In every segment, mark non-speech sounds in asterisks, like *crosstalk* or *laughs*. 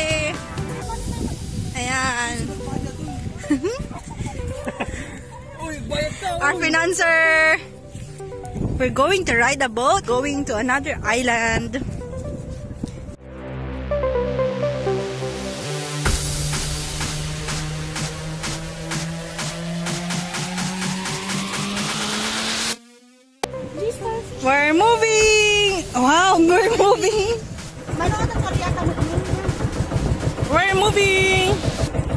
Sunday! Ayan. *laughs* Our financer! We're going to ride a boat, going to another island. We're moving! Wow, we're moving! movie.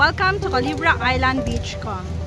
Welcome to Calibra Island Beach Kong.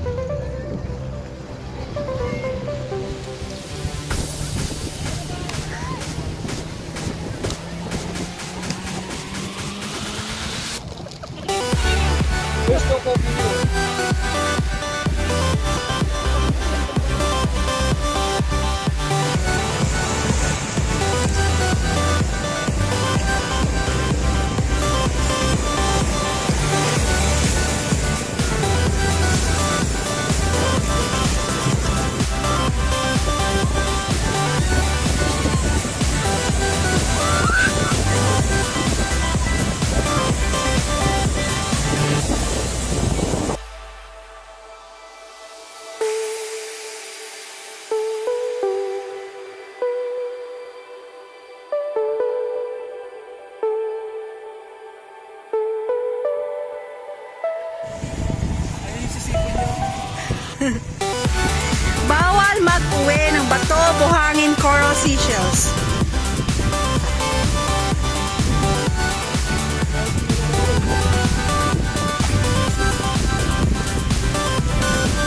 Mag-uwi ng bato, buhangin, coral seashells.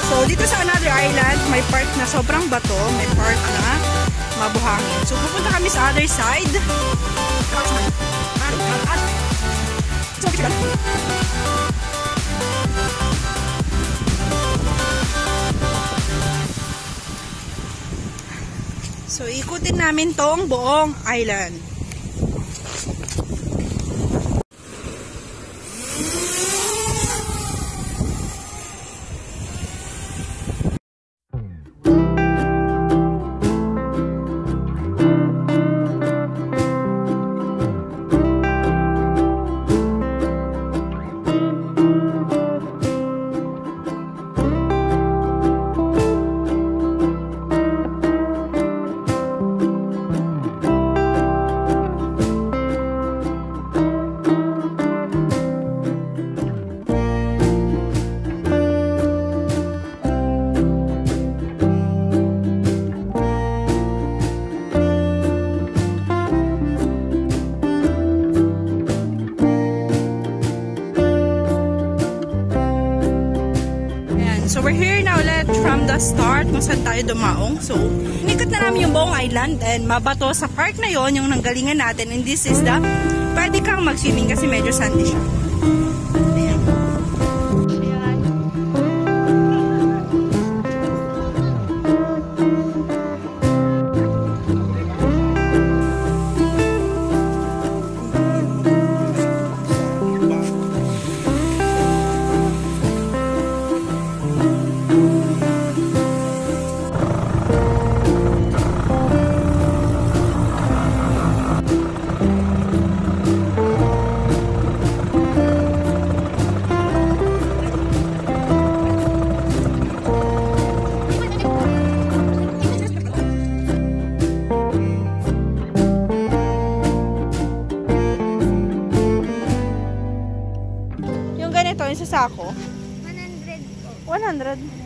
So, dito sa another island, may part na sobrang bato, may part na mabuhangin. So, pupunta kami sa other side. So, ikutin namin tong buong island. The start kung saan tayo dumaong. So, inikot na namin yung buong island and mabato sa park na yon yung nanggalingan natin. And this is the, pwede kang mag-swimming kasi medyo sandy siya. Sako? 100 po. 100.